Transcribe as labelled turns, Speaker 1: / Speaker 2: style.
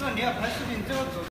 Speaker 1: 那你要拍视频，这个